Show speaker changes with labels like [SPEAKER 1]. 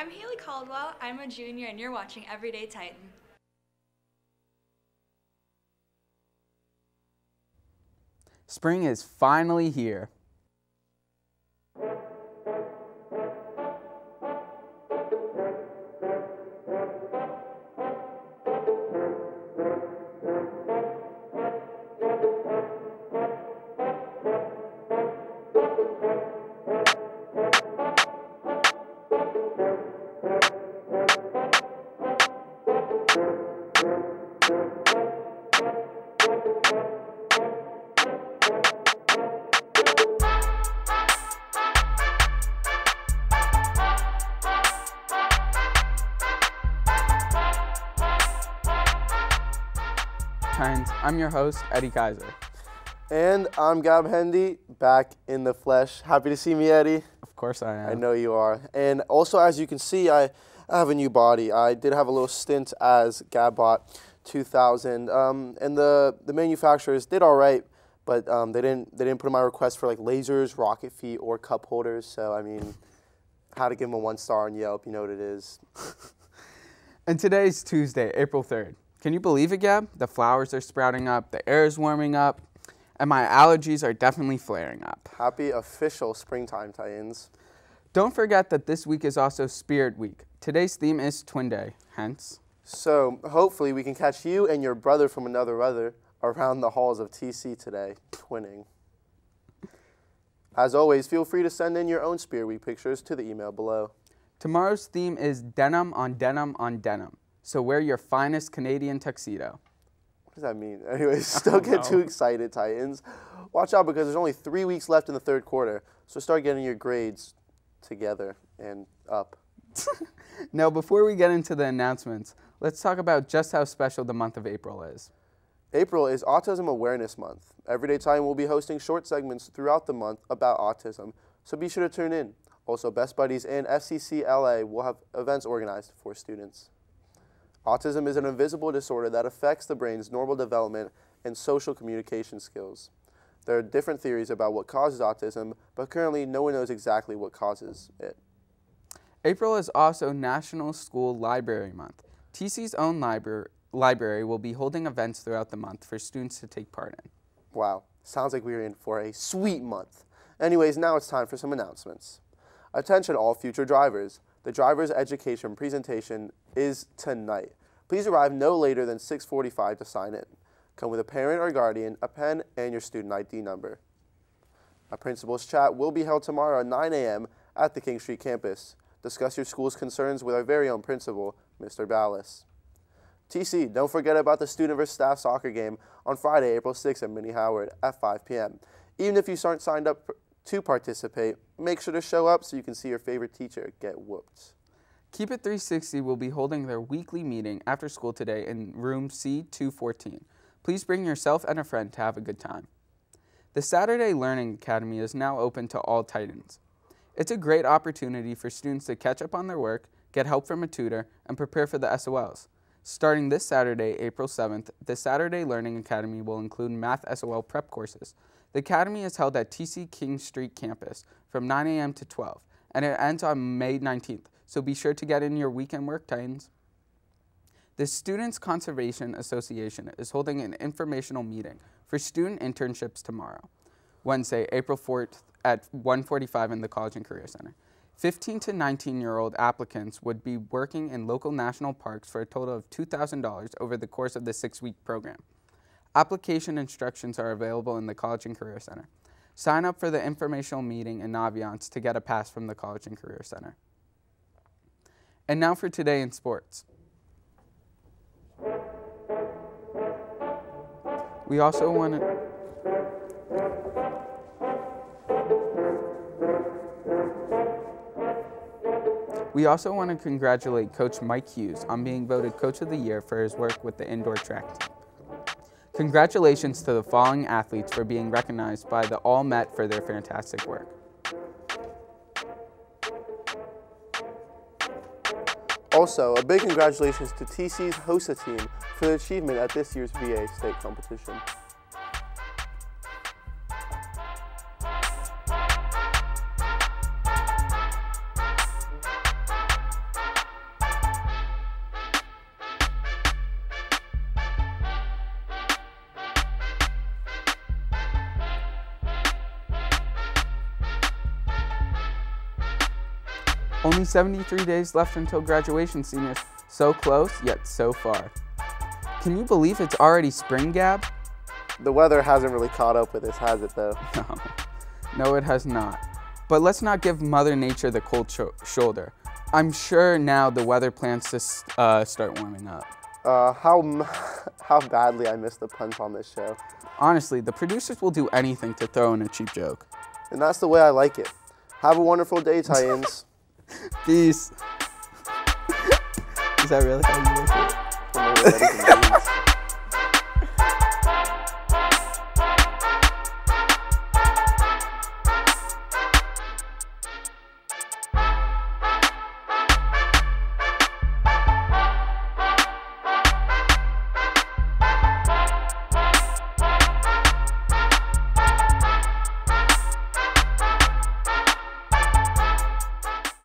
[SPEAKER 1] I'm Haley Caldwell. I'm a junior, and you're watching Everyday Titan.
[SPEAKER 2] Spring is finally here. I'm your host, Eddie Kaiser.
[SPEAKER 3] And I'm Gab Hendy, back in the flesh. Happy to see me, Eddie.
[SPEAKER 2] Of course I am.
[SPEAKER 3] I know you are. And also, as you can see, I have a new body. I did have a little stint as Gabbot 2000, um, and the the manufacturers did all right, but um, they didn't they didn't put in my request for like lasers, rocket feet, or cup holders. So I mean, how to give them a one star on Yelp? You know what it is.
[SPEAKER 2] And today's Tuesday, April 3rd. Can you believe it, Gab? The flowers are sprouting up, the air is warming up, and my allergies are definitely flaring up.
[SPEAKER 3] Happy official springtime, Titans.
[SPEAKER 2] Don't forget that this week is also Spirit Week. Today's theme is Twin Day, hence.
[SPEAKER 3] So hopefully we can catch you and your brother from another brother around the halls of TC today, twinning. As always, feel free to send in your own Spirit Week pictures to the email below.
[SPEAKER 2] Tomorrow's theme is denim on denim on denim. So wear your finest Canadian tuxedo.
[SPEAKER 3] What does that mean? Anyways, don't get too excited, Titans. Watch out because there's only three weeks left in the third quarter, so start getting your grades together and up.
[SPEAKER 2] Now, before we get into the announcements, let's talk about just how special the month of April is.
[SPEAKER 3] April is Autism Awareness Month. Everyday Titan will be hosting short segments throughout the month about autism, so be sure to tune in. Also, Best Buddies and FCC LA will have events organized for students. Autism is an invisible disorder that affects the brain's normal development and social communication skills. There are different theories about what causes autism, but currently no one knows exactly what causes it.
[SPEAKER 2] April is also National School Library Month. TC's own library, library will be holding events throughout the month for students to take part in.
[SPEAKER 3] Wow, sounds like we're in for a sweet month. Anyways, now it's time for some announcements. Attention all future drivers. The driver's education presentation is tonight. Please arrive no later than 6:45 to sign in. Come with a parent or guardian, a pen, and your student ID number. A principal's chat will be held tomorrow at 9 a.m. at the King Street campus. Discuss your school's concerns with our very own principal, Mr. Balas. TC, don't forget about the student versus staff soccer game on Friday, April 6th at Minnie Howard at 5 p.m. Even if you aren't signed up to participate, make sure to show up so you can see your favorite teacher get whooped.
[SPEAKER 2] Keep It 360 will be holding their weekly meeting after school today in room C214. Please bring yourself and a friend to have a good time. The Saturday Learning Academy is now open to all Titans. It's a great opportunity for students to catch up on their work, get help from a tutor, and prepare for the SOLs. Starting this Saturday, April 7th, the Saturday Learning Academy will include math SOL prep courses. The academy is held at TC King Street campus from 9 a.m. to 12, and it ends on May 19th, so be sure to get in your weekend work, Titans. The Students Conservation Association is holding an informational meeting for student internships tomorrow, Wednesday, April 4th at 1:45 in the College and Career Center. 15 to 19 year old applicants would be working in local national parks for a total of $2,000 over the course of the six week program. Application instructions are available in the College and Career Center. Sign up for the informational meeting in Naviance to get a pass from the College and Career Center. And now for today in sports. We also want to. We also want to congratulate Coach Mike Hughes on being voted Coach of the Year for his work with the indoor track team. Congratulations to the following athletes for being recognized by the All Met for their fantastic work.
[SPEAKER 3] Also, a big congratulations to TC's HOSA team for their achievement at this year's VA state competition.
[SPEAKER 2] Only 73 days left until graduation, seniors. So close, yet so far. Can you believe it's already spring, Gab?
[SPEAKER 3] The weather hasn't really caught up with us, has it, though?
[SPEAKER 2] No, no, it has not. But let's not give Mother Nature the cold sho- shoulder. I'm sure now the weather plans to uh, start warming up.
[SPEAKER 3] Uh, how, m- how badly I missed the punch on this show.
[SPEAKER 2] Honestly, the producers will do anything to throw in a cheap joke.
[SPEAKER 3] And that's the way I like it. Have a wonderful day, Titans.
[SPEAKER 2] Peace. Is that really how you it?